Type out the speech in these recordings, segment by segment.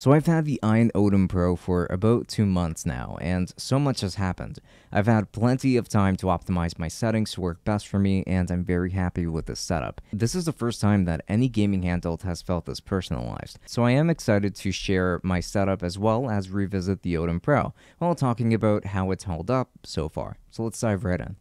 So I've had the AYN Odin Pro for about two months now, and so much has happened. I've had plenty of time to optimize my settings to work best for me, and I'm very happy with this setup. This is the first time that any gaming handheld has felt this personalized, so I am excited to share my setup as well as revisit the Odin Pro, while talking about how it's held up so far. So let's dive right in.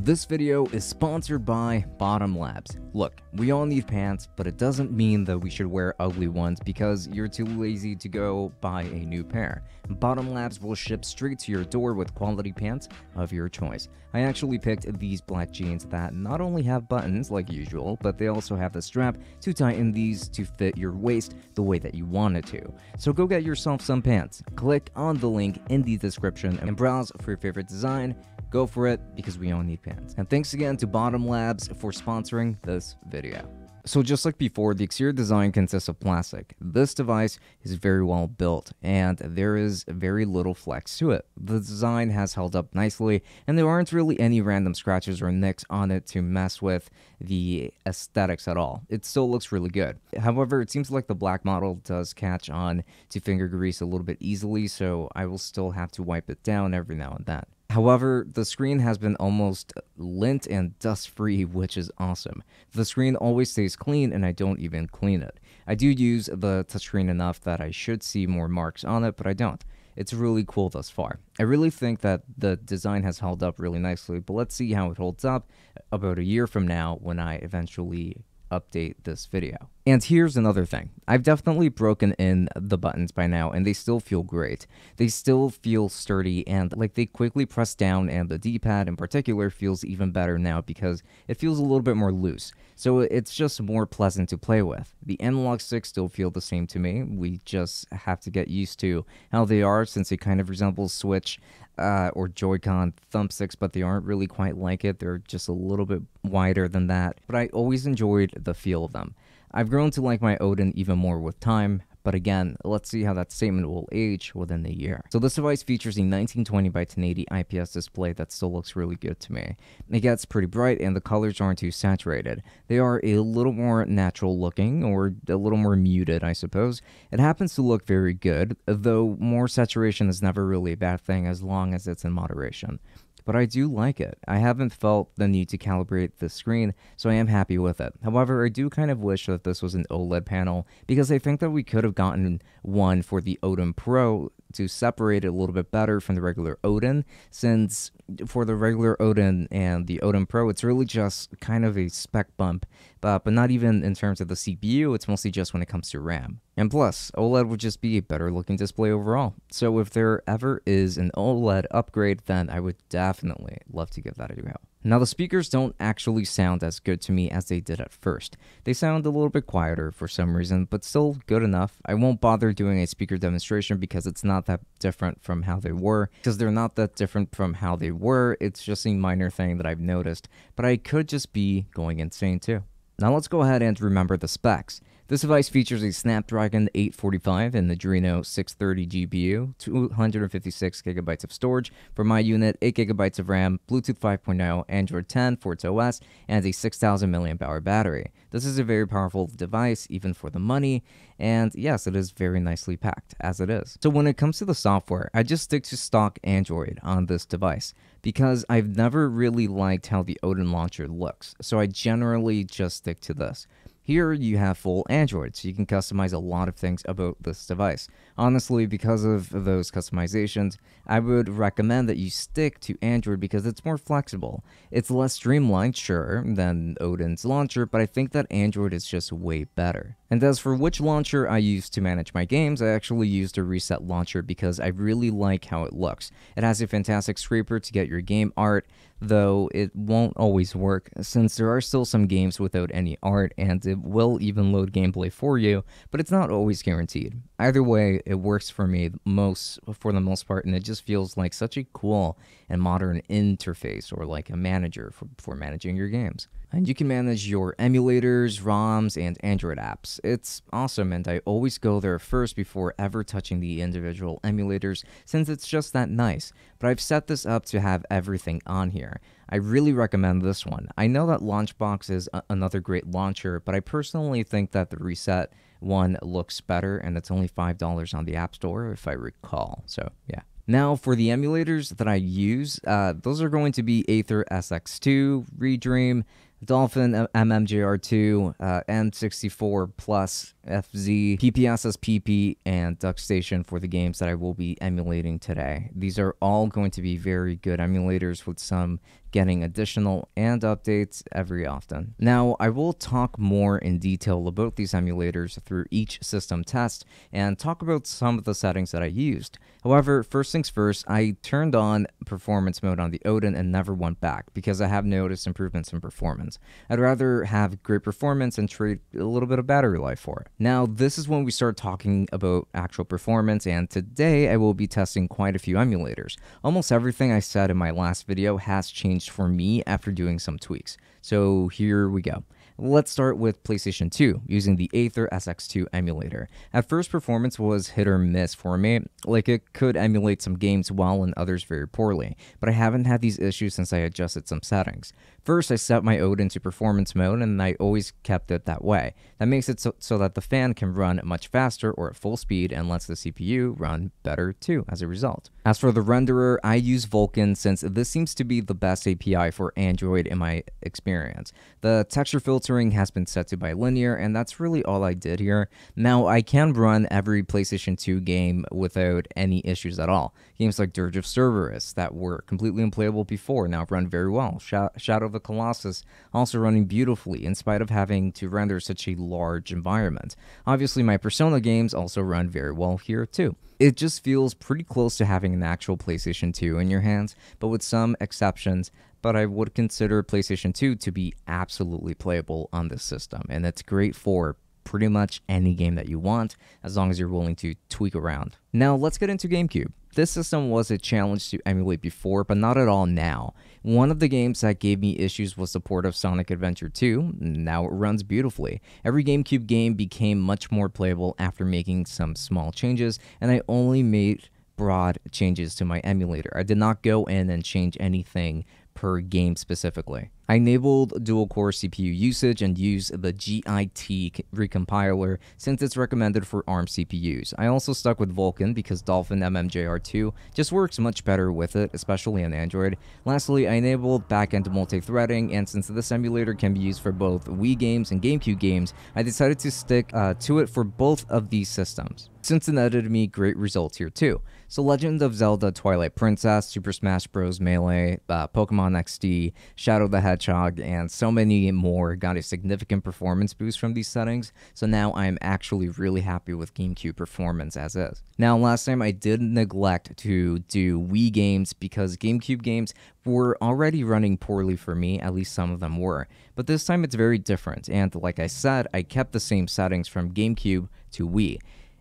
This video is sponsored by Bottom Labs. Look, we all need pants, but it doesn't mean that we should wear ugly ones because you're too lazy to go buy a new pair. Bottom Labs will ship straight to your door with quality pants of your choice. I actually picked these black jeans that not only have buttons like usual, but they also have the strap to tighten these to fit your waist the way that you want it to. So go get yourself some pants. Click on the link in the description and browse for your favorite design Go for it because we all need pants. And thanks again to Bottom Labs for sponsoring this video. So just like before, the exterior design consists of plastic. This device is very well built, and there is very little flex to it. The design has held up nicely, and there aren't really any random scratches or nicks on it to mess with the aesthetics at all. It still looks really good. However, it seems like the black model does catch on to finger grease a little bit easily, so I will still have to wipe it down every now and then. However, the screen has been almost lint and dust free, which is awesome. The screen always stays clean and I don't even clean it. I do use the touchscreen enough that I should see more marks on it, but I don't. It's really cool thus far. I really think that the design has held up really nicely, but let's see how it holds up about a year from now when I eventually update this video. And here's another thing. I've definitely broken in the buttons by now and they still feel great. They still feel sturdy and like they quickly press down and the D-pad in particular feels even better now because it feels a little bit more loose. So it's just more pleasant to play with. The analog sticks still feel the same to me. We just have to get used to how they are since it kind of resembles Switch uh, or Joy-Con thumbsticks, but they aren't really quite like it. They're just a little bit wider than that. But I always enjoyed the feel of them. I've grown to like my Odin even more with time, but again, let's see how that statement will age within a year. So this device features a 1920 by 1080 IPS display that still looks really good to me. It gets pretty bright and the colors aren't too saturated. They are a little more natural looking or a little more muted, I suppose. It happens to look very good, though more saturation is never really a bad thing as long as it's in moderation but I do like it. I haven't felt the need to calibrate the screen, so I am happy with it. However, I do kind of wish that this was an OLED panel because I think that we could have gotten one for the Odin Pro to separate it a little bit better from the regular Odin, since for the regular Odin and the Odin Pro, it's really just kind of a spec bump, but, but not even in terms of the CPU, it's mostly just when it comes to RAM. And plus, OLED would just be a better looking display overall. So if there ever is an OLED upgrade, then I would definitely love to give that a go. Now, the speakers don't actually sound as good to me as they did at first. They sound a little bit quieter for some reason, but still good enough. I won't bother doing a speaker demonstration because it's not that different from how they were. Because they're not that different from how they were, it's just a minor thing that I've noticed, but I could just be going insane too. Now let's go ahead and remember the specs. This device features a Snapdragon 845 and the Adreno 630 GPU, 256 gigabytes of storage for my unit, 8 gigabytes of RAM, Bluetooth 5.0, Android 10 for its OS, and a 6000 mAh battery. This is a very powerful device, even for the money, and yes, it is very nicely packed, as it is. So when it comes to the software, I just stick to stock Android on this device because I've never really liked how the Odin launcher looks, so I generally just stick to this. Here you have full Android, so you can customize a lot of things about this device. Honestly, because of those customizations, I would recommend that you stick to Android because it's more flexible. It's less streamlined, sure, than Odin's launcher, but I think that Android is just way better. And as for which launcher I use to manage my games, I actually used a reset launcher because I really like how it looks. It has a fantastic scraper to get your game art, though it won't always work since there are still some games without any art and it will even load gameplay for you, but it's not always guaranteed. Either way, it works for me most for the most part and it just feels like such a cool and modern interface or like a manager for, for managing your games. And you can manage your emulators, ROMs, and Android apps. It's awesome, and I always go there first before ever touching the individual emulators since it's just that nice. But I've set this up to have everything on here. I really recommend this one. I know that Launchbox is another great launcher, but I personally think that the Reset one looks better, and it's only $5 on the App Store, if I recall. So, yeah. Now, for the emulators that I use, uh, those are going to be Aether SX2, Redream, Dolphin MMJR2, uh, N64 Plus FZ, PPSSPP, and DuckStation for the games that I will be emulating today. These are all going to be very good emulators with some getting additional and updates every often. Now, I will talk more in detail about these emulators through each system test and talk about some of the settings that I used. However, first things first, I turned on performance mode on the Odin and never went back because I have noticed improvements in performance. I'd rather have great performance and trade a little bit of battery life for it. Now, this is when we start talking about actual performance, and today I will be testing quite a few emulators. Almost everything I said in my last video has changed for me after doing some tweaks. So here we go. Let's start with PlayStation 2 using the Aether SX2 emulator. At first, performance was hit or miss for me, like it could emulate some games well and others very poorly, but I haven't had these issues since I adjusted some settings. First, I set my Odin to performance mode and I always kept it that way. That makes it so, so that the fan can run much faster or at full speed and lets the CPU run better too as a result. As for the renderer, I use Vulkan since this seems to be the best API for Android in my experience. The texture filtering has been set to bilinear, and that's really all I did here. Now, I can run every PlayStation 2 game without any issues at all. Games like Dirge of Cerberus that were completely unplayable before now run very well. Sh Shadow of the Colossus also running beautifully in spite of having to render such a large environment. Obviously, my Persona games also run very well here too. It just feels pretty close to having an actual PlayStation 2 in your hands, but with some exceptions. But I would consider PlayStation 2 to be absolutely playable on this system, and it's great for pretty much any game that you want as long as you're willing to tweak around. Now, let's get into GameCube. This system was a challenge to emulate before, but not at all now. One of the games that gave me issues was the port of Sonic Adventure 2. Now it runs beautifully. Every GameCube game became much more playable after making some small changes, and I only made broad changes to my emulator. I did not go in and change anything per game specifically. I enabled dual core CPU usage and used the JIT recompiler since it's recommended for ARM CPUs. I also stuck with Vulkan because Dolphin MMJR2 just works much better with it, especially on Android. Lastly, I enabled backend multi-threading, and since this emulator can be used for both Wii games and GameCube games, I decided to stick uh, to it for both of these systems. Since it netted me great results here too. So Legend of Zelda Twilight Princess, Super Smash Bros. Melee, uh, Pokemon XD, Shadow the Hedgehog, Hedgehog, and so many more got a significant performance boost from these settings, so now I am actually really happy with GameCube performance as is. Now, last time I did neglect to do Wii games because GameCube games were already running poorly for me, at least some of them were, but this time it's very different, and like I said, I kept the same settings from GameCube to Wii.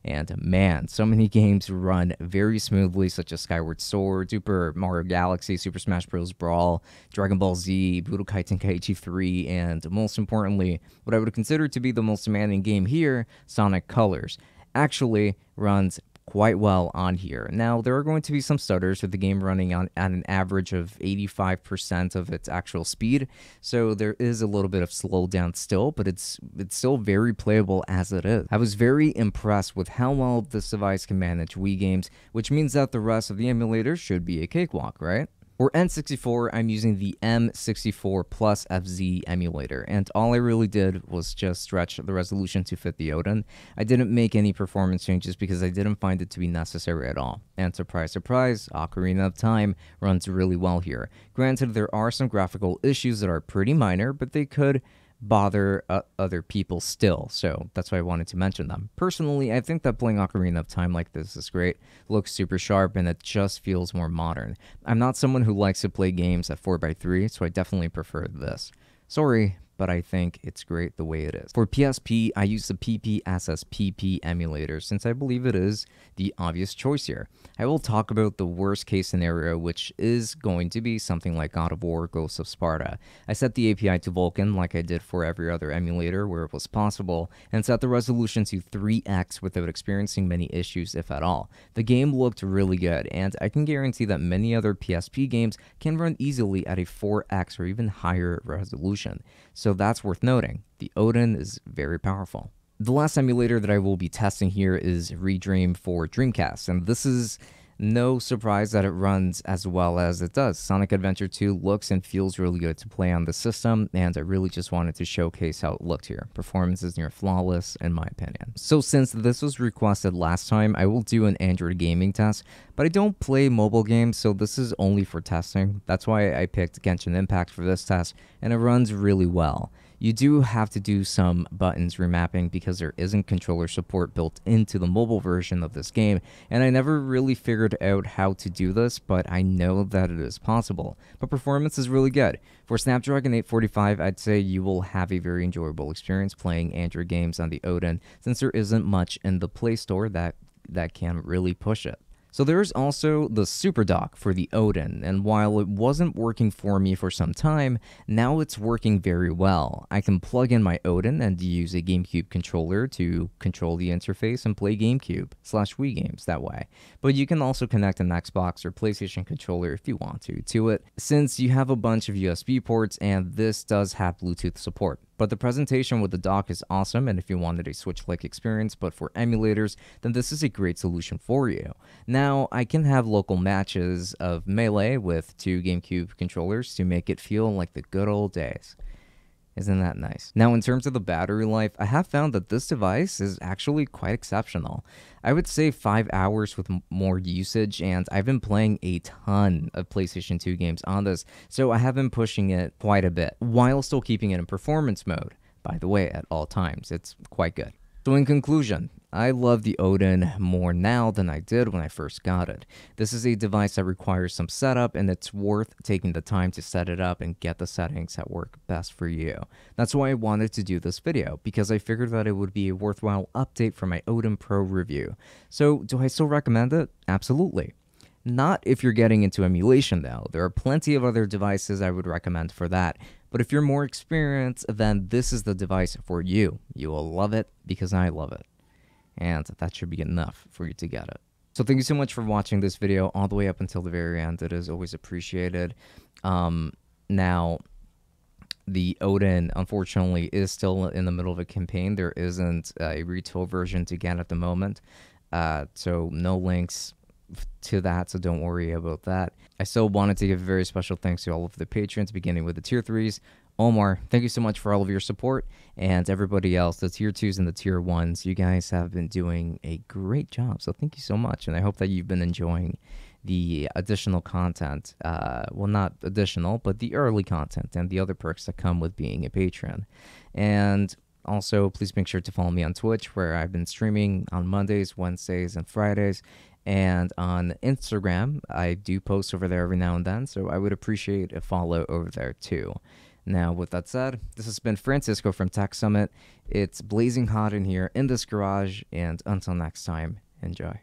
And man, so many games run very smoothly, such as Skyward Sword, Super Mario Galaxy, Super Smash Bros. Brawl, Dragon Ball Z, Budokai Tenkaichi 3, and most importantly, what I would consider to be the most demanding game here, Sonic Colors actually runs quite well on here. Now, there are going to be some stutters with the game running on at an average of 85% of its actual speed, so there is a little bit of slowdown still, but it's it's still very playable as it is. I was very impressed with how well this device can manage Wii games, which means that the rest of the emulator should be a cakewalk, right? For N64, I'm using the M64 Plus FZ emulator, and all I really did was just stretch the resolution to fit the Odin. I didn't make any performance changes because I didn't find it to be necessary at all. And surprise, surprise, Ocarina of Time runs really well here. Granted, there are some graphical issues that are pretty minor, but they could bother uh, other people still. So that's why I wanted to mention them. Personally, I think that playing Ocarina of Time like this is great. looks super sharp and it just feels more modern. I'm not someone who likes to play games at 4x3, so I definitely prefer this. Sorry, but I think it's great the way it is. For PSP, I use the PPSSPP emulator since I believe it is the obvious choice here. I will talk about the worst case scenario, which is going to be something like God of War Ghosts of Sparta. I set the API to Vulkan like I did for every other emulator where it was possible, and set the resolution to 3x without experiencing many issues, if at all. The game looked really good, and I can guarantee that many other PSP games can run easily at a 4x or even higher resolution. So that's worth noting. The Odin is very powerful. The last emulator that I will be testing here is Redream for Dreamcast, and this is no surprise that it runs as well as it does. Sonic Adventure 2 looks and feels really good to play on the system, and I really just wanted to showcase how it looked here. Performance is near flawless, in my opinion. So since this was requested last time, I will do an Android gaming test, but I don't play mobile games, so this is only for testing. That's why I picked Genshin Impact for this test, and it runs really well. You do have to do some buttons remapping because there isn't controller support built into the mobile version of this game, and I never really figured out how to do this, but I know that it is possible. But performance is really good. For Snapdragon 845, I'd say you will have a very enjoyable experience playing Android games on the Odin, since there isn't much in the Play Store that, that can really push it. So there's also the Super Dock for the Odin, and while it wasn't working for me for some time, now it's working very well. I can plug in my Odin and use a GameCube controller to control the interface and play GameCube slash Wii games that way. But you can also connect an Xbox or PlayStation controller if you want to to it, since you have a bunch of USB ports and this does have Bluetooth support. But the presentation with the dock is awesome, and if you wanted a Switch-like experience but for emulators, then this is a great solution for you. Now, I can have local matches of Melee with two GameCube controllers to make it feel like the good old days. Isn't that nice? Now, in terms of the battery life, I have found that this device is actually quite exceptional. I would say five hours with more usage, and I've been playing a ton of PlayStation 2 games on this, so I have been pushing it quite a bit, while still keeping it in performance mode, by the way, at all times. It's quite good. So in conclusion, I love the Odin more now than I did when I first got it. This is a device that requires some setup and it's worth taking the time to set it up and get the settings that work best for you. That's why I wanted to do this video, because I figured that it would be a worthwhile update for my Odin Pro review. So do I still recommend it? Absolutely. Not if you're getting into emulation though. There are plenty of other devices I would recommend for that. But if you're more experienced, then this is the device for you. You will love it because I love it. And that should be enough for you to get it. So thank you so much for watching this video all the way up until the very end. It is always appreciated. Um, now, the Odin, unfortunately, is still in the middle of a campaign. There isn't a retail version to get at the moment. Uh, so no links to that, so don't worry about that. I still wanted to give a very special thanks to all of the patrons, beginning with the tier threes. Omar, thank you so much for all of your support, and everybody else, the tier twos and the tier ones. You guys have been doing a great job, so thank you so much, and I hope that you've been enjoying the additional content. Uh, well, not additional, but the early content and the other perks that come with being a patron. And also, please make sure to follow me on Twitch, where I've been streaming on Mondays, Wednesdays, and Fridays. And on Instagram, I do post over there every now and then, so I would appreciate a follow over there too. Now, with that said, this has been Francisco from Tech Summit. It's blazing hot in here in this garage, and until next time, enjoy.